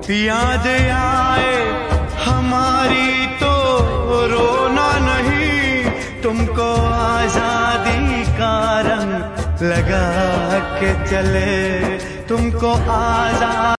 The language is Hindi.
याद आए, हमारी तो रोना नहीं। तुमको आज़ादी का रंग लगा के चले, तुमको आज़ाद